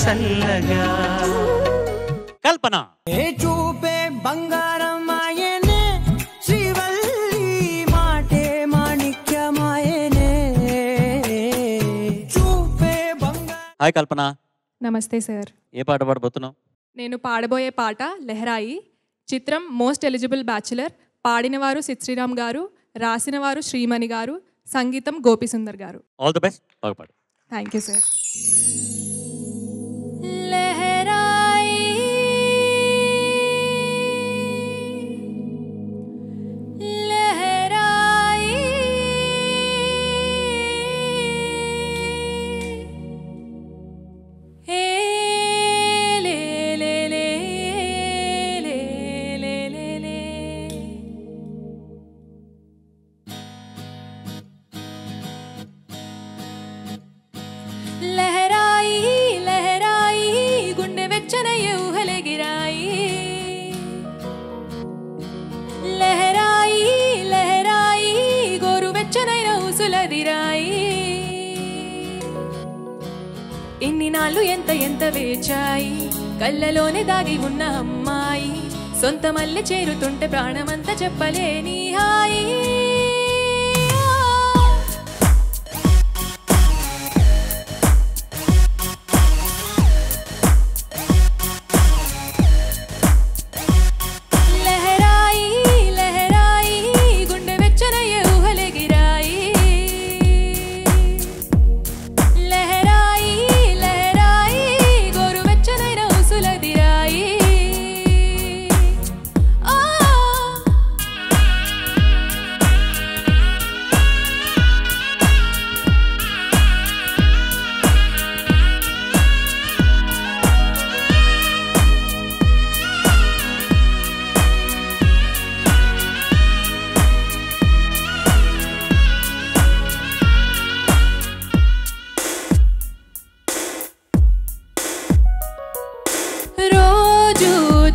చల్లగా. కల్పన. ఏ చూపే బంగారం ఆయనే శ్రీవల్లి మాటే మాణిక్యమాయనే. చూపే బంగారం హాయ్ కల్పన. నమస్తే సార్. ఏ పాట పాడబోతున్నావు? నేను పాడబోయే పాట లెహరాయి చిత్రం మోస్ట్ ఎలిజిబుల్ బ్యాచులర్ పాడినవారు సిద్ శ్రీరామ్ గారు రాసినవారు శ్రీమణి గారు సంగీతం గోపిసుందర్ గారు. All the best thank you sir గోరు ఉసులదిరాయి ఇన్ని నాళ్ళు ఎంత ఎంత వేచాయి. కళ్ళలోనే దాగి ఉన్న అమ్మాయి. సొంత మల్లె చేరుతుంటే ప్రాణమంతా చెప్పలేని హాయి.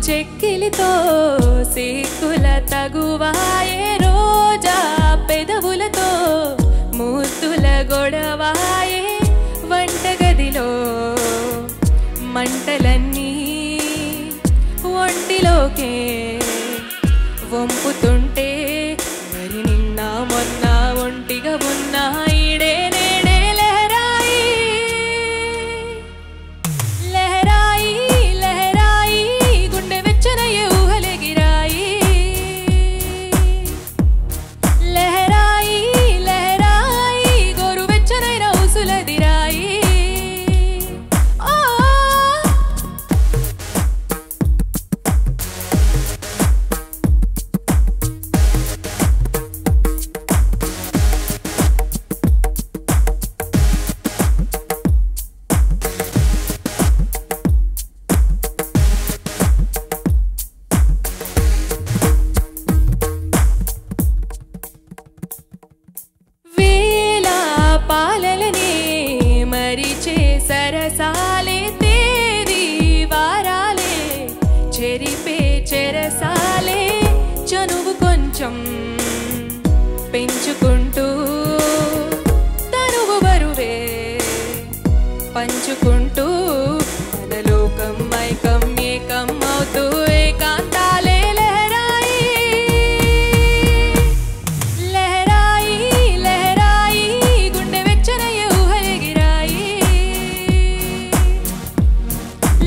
చెక్కిలితో సిక్కుల తగువాయే రోజా పెదవులతో మూస్తుల గొడవాయే వంటగదిలో మంటలన్నీ ఒంటిలోకే వంపుతుండ తలుచుకుంటూ మనలోకం మైకం ఏకం అవుతూ ఏకాంతాలే లహరాయి. లహరాయి లహరాయి గుండె వెచ్చన ఊహలెగిరాయి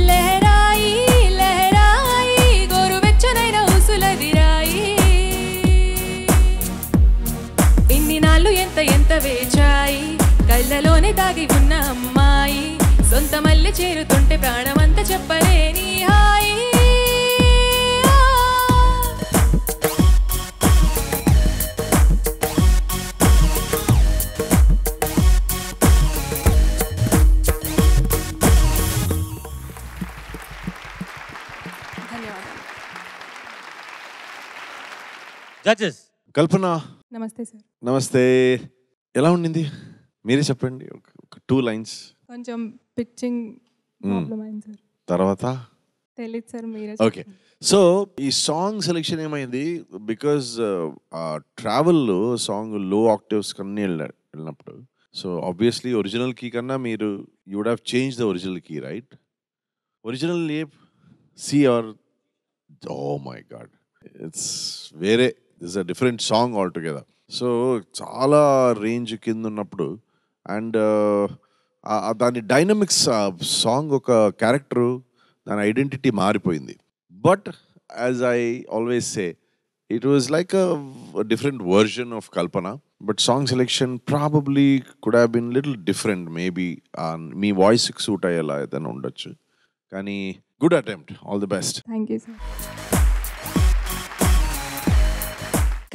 లహరాయి లహరాయి గోరు వెచ్చనైన ఉసులదిరాయి ఇన్ని నాళ్ళు ఎంత ఎంత వేచాయి. కళ్ళలోనే దాగి ఉన్న అమ్మ సొంత మల్లె చేరుతుంటే ప్రాణమంతా చెప్పలేని హాయి. జడ్జెస్ కల్పన. నమస్తే సార్. నమస్తే. ఎలా ఉండింది? మీరే చెప్పండి. ఒక టూ లైన్స్ కొంచెం పిచ్చింగ్ ప్రాబ్లం అయింది సార్. తర్వాత? తెలియదు సార్ మీరే ఓకే సో ఈ సాంగ్ సెలెక్షన్ ఏమైంది? బికాజ్ ట్రావెల్లో సాంగ్లో ఆక్టివ్స్ కన్నీ వెళ్ళాడు వెళ్ళినప్పుడు. సో ఆబ్వియస్లీ ఒరిజినల్ కీ కన్నా మీరు you would have change the original key right original A C R oh my god it's వేరే it's a different song all together so చాలా రేంజ్ కింద ఉన్నప్పుడు అండ్ దాని డైనమిక్స్ సాంగ్ ఒక character దాని identity మారిపోయింది. But as I always say it was like a different version of Kalpana but song selection probably could have been little different maybe మీ వాయిస్కి suit అయ్యేలా ఏదైనా ఉండొచ్చు. కానీ good attempt all the best thank you sir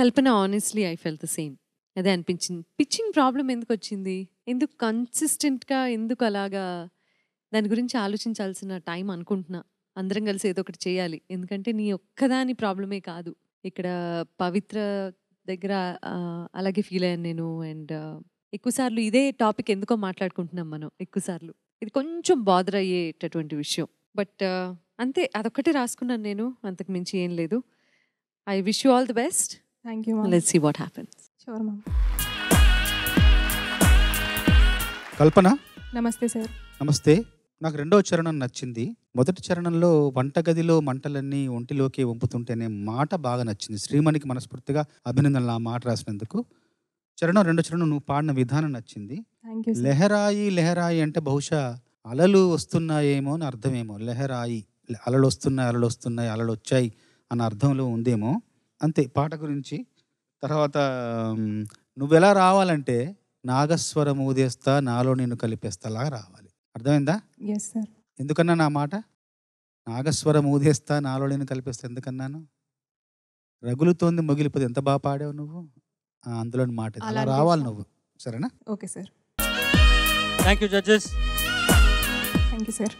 Kalpana honestly I felt the same అదే అనిపించింది. Pitching problem ఎందుకు వచ్చింది ఎందుకు కన్సిస్టెంట్గా ఎందుకు అలాగా దాని గురించి ఆలోచించాల్సిన టైం అనుకుంటున్నా. అందరం కలిసి ఏదో ఒకటి చేయాలి. ఎందుకంటే నీ ఒక్కదాని ప్రాబ్లమే కాదు. ఇక్కడ పవిత్ర దగ్గర అలాగే ఫీల్ అయ్యాను నేను. అండ్ ఎక్కువసార్లు ఇదే టాపిక్ ఎందుకో మాట్లాడుకుంటున్నాం మనం ఎక్కువసార్లు. ఇది కొంచెం బాదర్ అయ్యేటటువంటి విషయం. బట్ అంతే అదొక్కటే రాసుకున్నాను నేను. అంతకు మించి ఏం లేదు. I wish you all the best thank you let's see what happens sure ma'am Kalpana? నమస్తే సార్. నమస్తే. నాకు రెండవ చరణం నచ్చింది. మొదటి చరణంలో వంటగదిలో మంటలన్నీ ఒంటిలోకి వంపుతుంటేనే మాట బాగా నచ్చింది. శ్రీమణికి మనస్ఫూర్తిగా అభినందనలు ఆ మాట రాసినందుకు. చరణం రెండో చరణం నువ్వు పాడిన విధానం నచ్చింది. లెహరాయి లెహరాయి అంటే బహుశా అలలు వస్తున్నాయేమో అని అర్థమేమో. లెహరాయి అలలు వస్తున్నాయి అలలు వస్తున్నాయి అలలు వచ్చాయి అన్న అర్థంలో ఉందేమో. అంతే పాట గురించి. తర్వాత నువ్వెలా రావాలంటే నాగస్వరం ఊదేస్తా నాలో నేను కలిపేస్తా లాగా రావాలి. అర్థమైందా? ఎస్ సార్ ఎందుకన్నా నా మాట? నాగస్వరం ఊదేస్తా నాలో నేను కలిపేస్తా ఎందుకన్నాను? రగులుతోంది మొగిలిపోతే ఎంత బాగా పాడావు నువ్వు? అందులోని మాట. అలా రావాలి. నువ్వు. సరేనా? Okay sir thank you judges thank you sir